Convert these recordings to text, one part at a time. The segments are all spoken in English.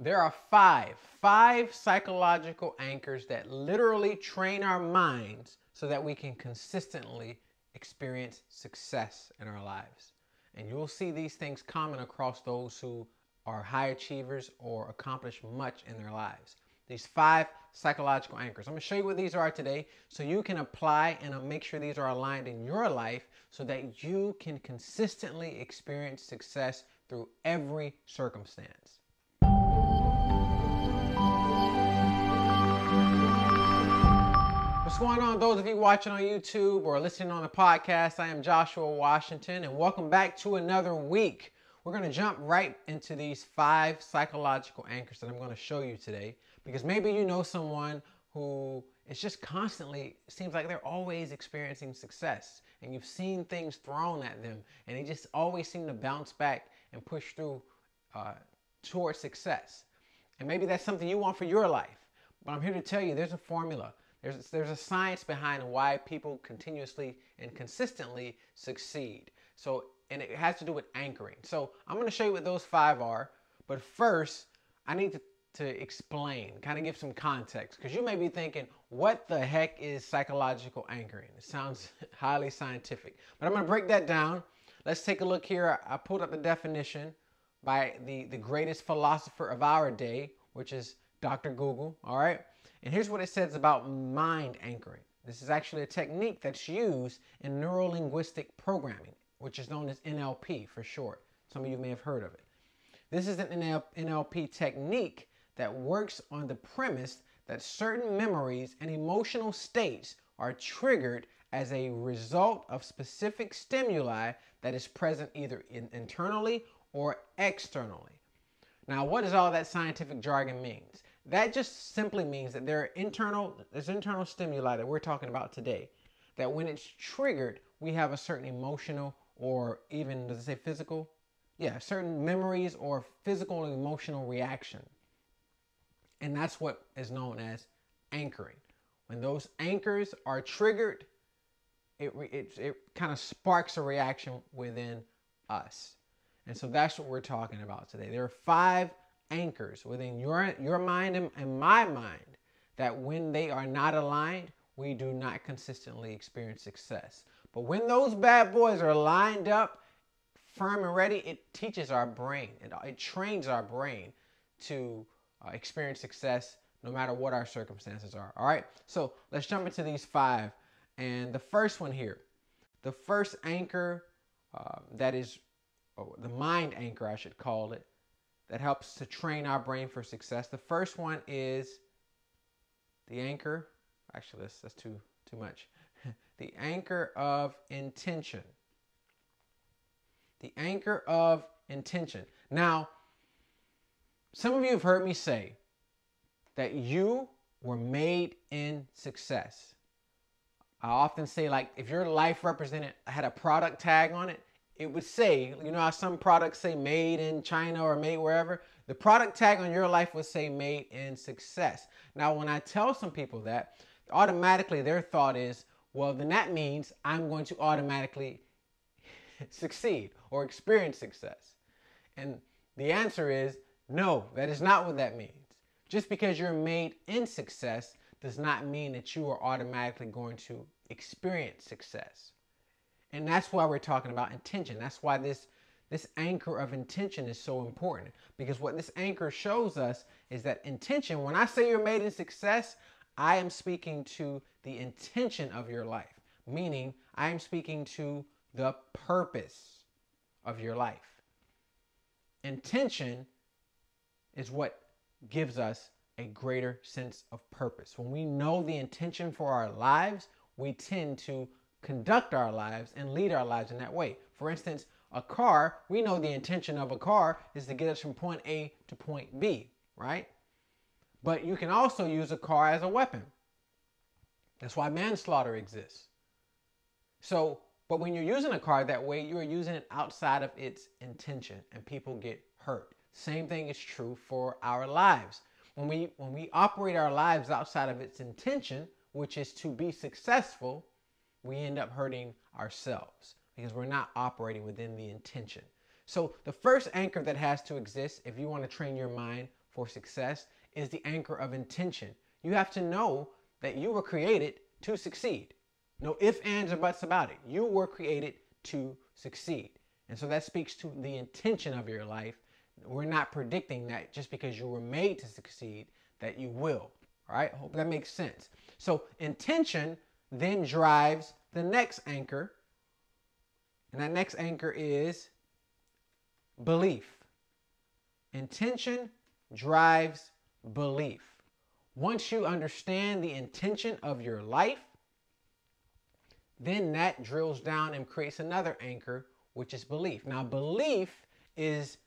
There are five, five psychological anchors that literally train our minds so that we can consistently experience success in our lives. And you'll see these things common across those who are high achievers or accomplish much in their lives. These five psychological anchors. I'm to show you what these are today so you can apply and uh, make sure these are aligned in your life so that you can consistently experience success through every circumstance. What's going on, those of you watching on YouTube or listening on the podcast? I am Joshua Washington, and welcome back to another week. We're going to jump right into these five psychological anchors that I'm going to show you today because maybe you know someone who is just constantly, seems like they're always experiencing success, and you've seen things thrown at them, and they just always seem to bounce back and push through uh, towards success. And maybe that's something you want for your life. But I'm here to tell you there's a formula there's, there's a science behind why people continuously and consistently succeed. So, and it has to do with anchoring. So I'm going to show you what those five are. But first, I need to, to explain, kind of give some context, because you may be thinking, what the heck is psychological anchoring? It sounds highly scientific. But I'm going to break that down. Let's take a look here. I pulled up the definition by the, the greatest philosopher of our day, which is Dr. Google. All right. And here's what it says about mind anchoring. This is actually a technique that's used in neurolinguistic programming, which is known as NLP for short. Some of you may have heard of it. This is an NLP technique that works on the premise that certain memories and emotional states are triggered as a result of specific stimuli that is present either in, internally or externally. Now, what does all that scientific jargon means? That just simply means that there are internal, there's internal stimuli that we're talking about today. That when it's triggered, we have a certain emotional or even, does it say physical? Yeah, certain memories or physical and emotional reaction. And that's what is known as anchoring. When those anchors are triggered, it, it, it kind of sparks a reaction within us. And so that's what we're talking about today. There are five anchors within your, your mind and, and my mind that when they are not aligned, we do not consistently experience success. But when those bad boys are lined up, firm and ready, it teaches our brain, it, it trains our brain to uh, experience success no matter what our circumstances are. All right, so let's jump into these five. And the first one here, the first anchor uh, that is oh, the mind anchor, I should call it, that helps to train our brain for success. The first one is the anchor. Actually, that's, that's too, too much. the anchor of intention. The anchor of intention. Now, some of you have heard me say that you were made in success. I often say, like, if your life represented had a product tag on it, it would say, you know how some products say made in China or made wherever? The product tag on your life would say made in success. Now, when I tell some people that, automatically their thought is, well, then that means I'm going to automatically succeed or experience success. And the answer is no, that is not what that means. Just because you're made in success does not mean that you are automatically going to experience success. And that's why we're talking about intention. That's why this this anchor of intention is so important because what this anchor shows us is that intention, when I say you're made in success, I am speaking to the intention of your life, meaning I am speaking to the purpose of your life. Intention is what gives us a greater sense of purpose. When we know the intention for our lives, we tend to conduct our lives and lead our lives in that way. For instance, a car, we know the intention of a car is to get us from point A to point B, right? But you can also use a car as a weapon. That's why manslaughter exists. So, but when you're using a car that way, you're using it outside of its intention and people get hurt. Same thing is true for our lives. When we when we operate our lives outside of its intention, which is to be successful, we end up hurting ourselves because we're not operating within the intention. So, the first anchor that has to exist if you want to train your mind for success is the anchor of intention. You have to know that you were created to succeed. No ifs, ands, or buts about it. You were created to succeed. And so that speaks to the intention of your life. We're not predicting that just because you were made to succeed, that you will. All right, hope that makes sense. So intention then drives the next anchor. And that next anchor is belief. Intention drives belief. Once you understand the intention of your life, then that drills down and creates another anchor, which is belief. Now, belief is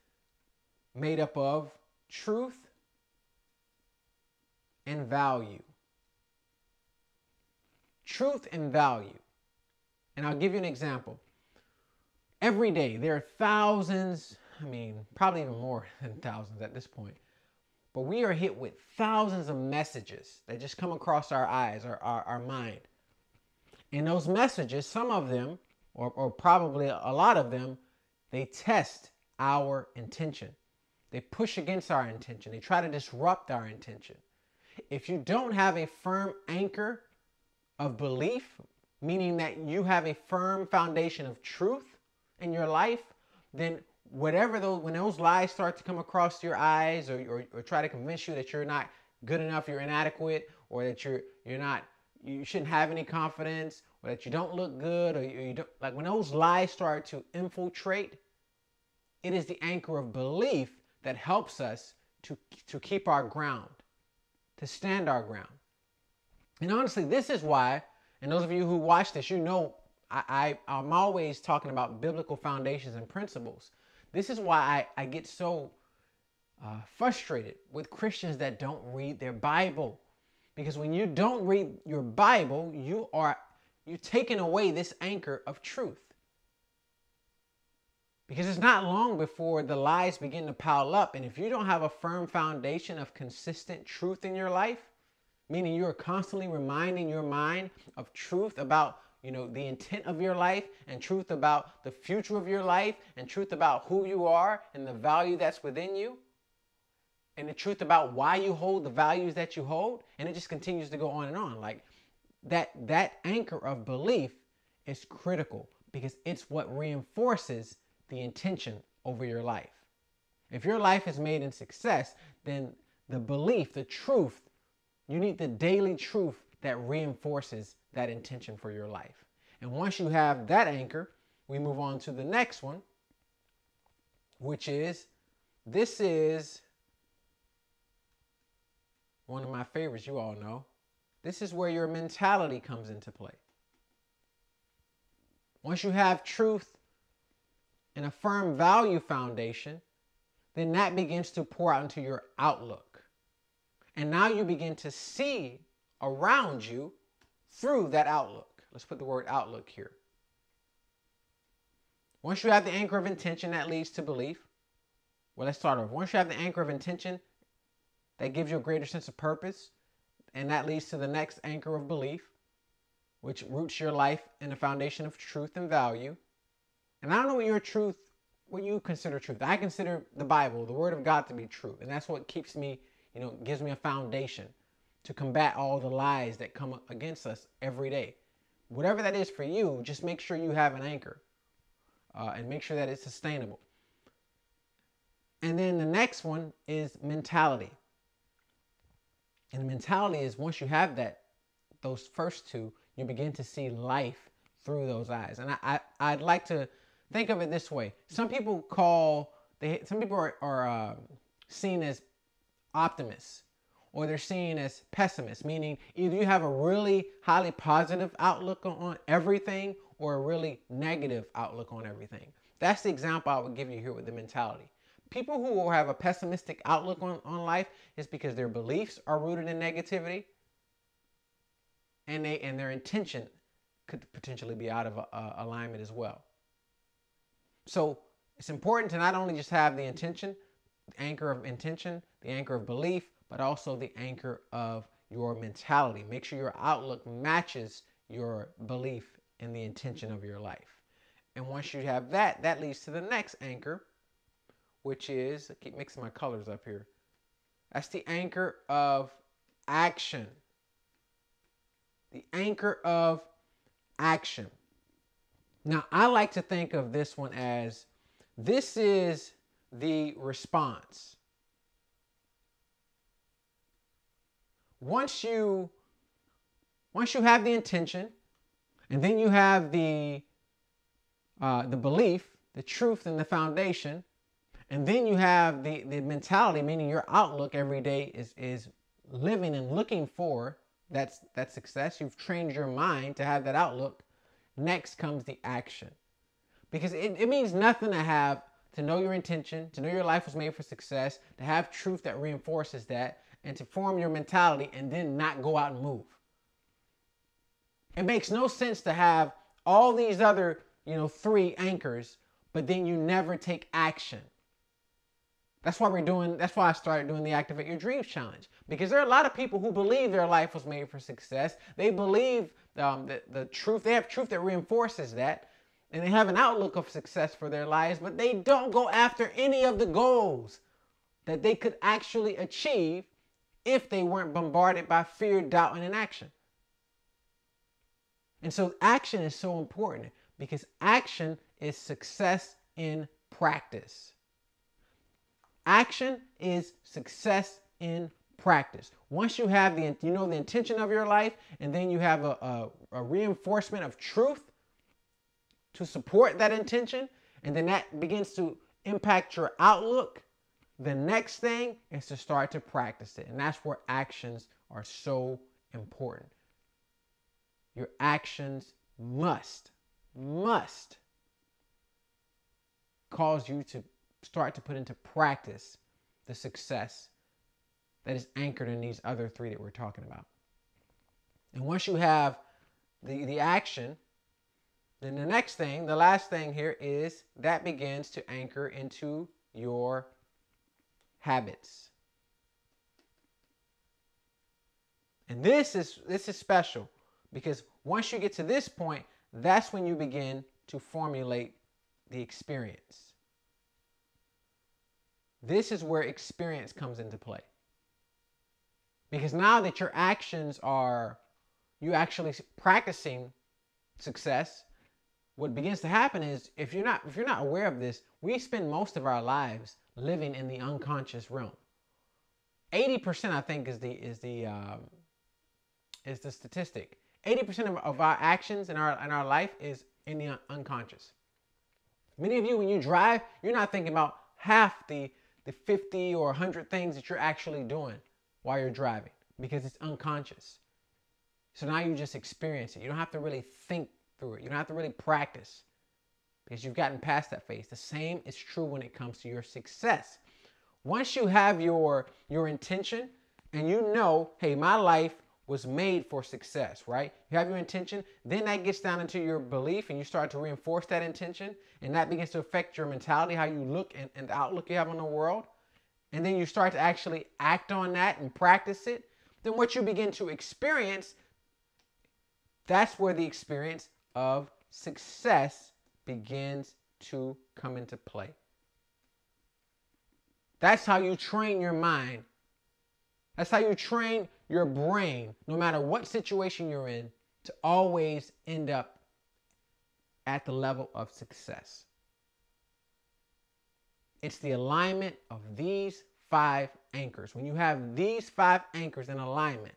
made up of truth and value. Truth and value. And I'll give you an example. Every day, there are thousands, I mean, probably even more than thousands at this point, but we are hit with thousands of messages that just come across our eyes or our, our mind. And those messages, some of them, or, or probably a lot of them, they test our intention. They push against our intention. They try to disrupt our intention. If you don't have a firm anchor of belief, meaning that you have a firm foundation of truth in your life, then whatever those when those lies start to come across your eyes or, or, or try to convince you that you're not good enough, you're inadequate, or that you're you're not you shouldn't have any confidence, or that you don't look good, or you, you don't like when those lies start to infiltrate, it is the anchor of belief that helps us to to keep our ground, to stand our ground. And honestly, this is why, and those of you who watch this, you know I, I I'm always talking about biblical foundations and principles. This is why I, I get so uh, frustrated with Christians that don't read their Bible. Because when you don't read your Bible, you are you're taking away this anchor of truth. Because it's not long before the lies begin to pile up. And if you don't have a firm foundation of consistent truth in your life, meaning you're constantly reminding your mind of truth about you know the intent of your life and truth about the future of your life and truth about who you are and the value that's within you and the truth about why you hold the values that you hold. And it just continues to go on and on. Like that that anchor of belief is critical because it's what reinforces the intention over your life. If your life is made in success then the belief the truth you need the daily truth that reinforces that intention for your life. And once you have that anchor, we move on to the next one, which is this is one of my favorites, you all know. This is where your mentality comes into play. Once you have truth and a firm value foundation, then that begins to pour out into your outlook. And now you begin to see around you through that outlook. Let's put the word outlook here. Once you have the anchor of intention, that leads to belief. Well, let's start off. Once you have the anchor of intention, that gives you a greater sense of purpose, and that leads to the next anchor of belief, which roots your life in the foundation of truth and value. And I don't know what your truth, what you consider truth. I consider the Bible, the Word of God, to be true, and that's what keeps me, you know, gives me a foundation to combat all the lies that come against us every day. Whatever that is for you, just make sure you have an anchor uh, and make sure that it's sustainable. And then the next one is mentality. And mentality is once you have that, those first two, you begin to see life through those eyes. And I, I would like to think of it this way. Some people call they some people are, are uh, seen as optimists or they're seen as pessimists, meaning either you have a really highly positive outlook on everything or a really negative outlook on everything. That's the example I would give you here with the mentality. People who have a pessimistic outlook on, on life is because their beliefs are rooted in negativity and they and their intention could potentially be out of uh, alignment as well. So it's important to not only just have the intention, anchor of intention, the anchor of belief, but also the anchor of your mentality. Make sure your outlook matches your belief and the intention of your life. And once you have that, that leads to the next anchor, which is, I keep mixing my colors up here. That's the anchor of action. The anchor of action. Now, I like to think of this one as this is the response. Once you once you have the intention and then you have the uh, the belief, the truth and the foundation, and then you have the, the mentality, meaning your outlook every day is, is living and looking for that's that success. You've trained your mind to have that outlook. Next comes the action. Because it, it means nothing to have to know your intention, to know your life was made for success, to have truth that reinforces that, and to form your mentality and then not go out and move. It makes no sense to have all these other, you know, three anchors, but then you never take action. That's why we're doing, that's why I started doing the Activate Your Dreams Challenge. Because there are a lot of people who believe their life was made for success. They believe um, the, the truth, they have truth that reinforces that. And they have an outlook of success for their lives, but they don't go after any of the goals that they could actually achieve if they weren't bombarded by fear, doubt, and inaction. And so action is so important because action is success in practice. Action is success in practice. Once you have the, you know, the intention of your life, and then you have a, a, a reinforcement of truth to support that intention, and then that begins to impact your outlook. The next thing is to start to practice it. And that's where actions are so important. Your actions must, must cause you to start to put into practice the success that is anchored in these other three that we're talking about. And once you have the, the action, then the next thing, the last thing here is that begins to anchor into your habits. And this is this is special because once you get to this point, that's when you begin to formulate the experience. This is where experience comes into play. Because now that your actions are you actually practicing success, what begins to happen is if you're not if you're not aware of this, we spend most of our lives living in the unconscious realm. 80% I think is the is the um, is the statistic. 80% of, of our actions in our in our life is in the un- unconscious. Many of you when you drive, you're not thinking about half the the 50 or 100 things that you're actually doing while you're driving because it's unconscious. So now you just experience it. You don't have to really think through it. You don't have to really practice because you've gotten past that phase. The same is true when it comes to your success. Once you have your your intention and you know, hey, my life was made for success, right? You have your intention, then that gets down into your belief and you start to reinforce that intention, and that begins to affect your mentality, how you look and, and the outlook you have on the world. And then you start to actually act on that and practice it. Then what you begin to experience, that's where the experience of success begins to come into play. That's how you train your mind. That's how you train your brain, no matter what situation you're in, to always end up at the level of success. It's the alignment of these five anchors. When you have these five anchors in alignment,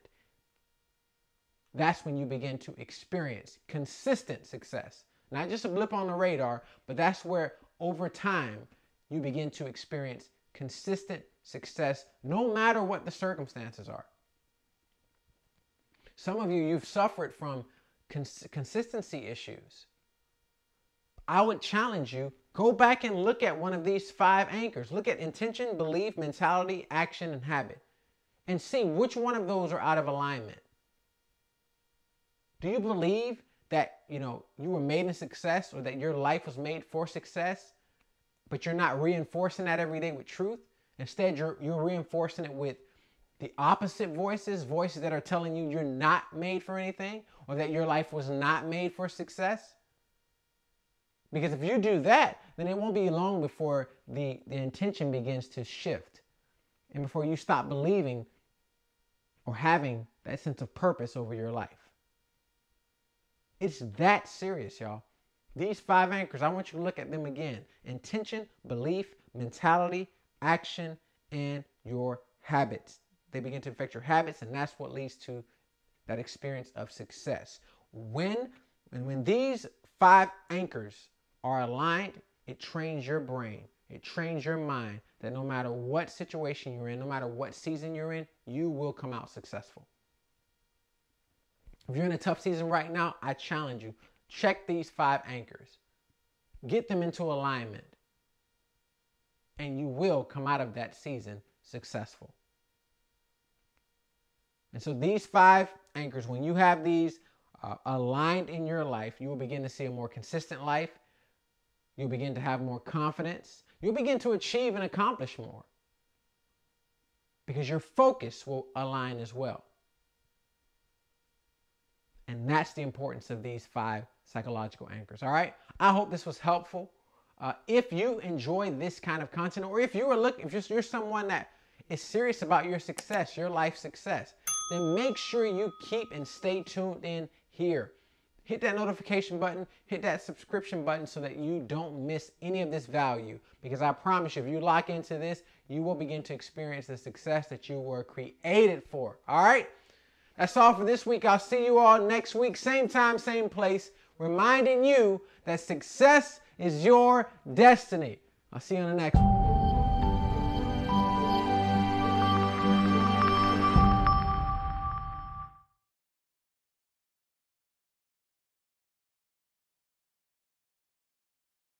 that's when you begin to experience consistent success. Not just a blip on the radar, but that's where over time you begin to experience consistent success no matter what the circumstances are. Some of you, you've suffered from cons- consistency issues. I would challenge you go back and look at one of these five anchors. Look at intention, belief, mentality, action, and habit, and see which one of those are out of alignment. Do you believe that you know you were made in success or that your life was made for success, but you're not reinforcing that every day with truth? Instead, you're you're reinforcing it with the opposite voices, voices that are telling you you're not made for anything or that your life was not made for success. Because if you do that, then it won't be long before the, the intention begins to shift. and before you stop believing or having that sense of purpose over your life. It's that serious, y'all. These five anchors, I want you to look at them again intention, belief, mentality, action, and your habits. They begin to affect your habits, and that's what leads to that experience of success. When and when these five anchors are aligned, it trains your brain, it trains your mind that no matter what situation you're in, no matter what season you're in, you will come out successful. If you're in a tough season right now, I challenge you check these five anchors, get them into alignment, and you will come out of that season successful. And so, these five anchors, when you have these uh, aligned in your life, you will begin to see a more consistent life. You'll begin to have more confidence. You'll begin to achieve and accomplish more because your focus will align as well. And that's the importance of these five psychological anchors. All right. I hope this was helpful. Uh, if you enjoy this kind of content, or if you are looking, if you're, you're someone that is serious about your success, your life success, then make sure you keep and stay tuned in here. Hit that notification button, hit that subscription button so that you don't miss any of this value. Because I promise you, if you lock into this, you will begin to experience the success that you were created for. All right? That's all for this week. I'll see you all next week, same time, same place, reminding you that success is your destiny. I'll see you on the next one.